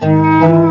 Música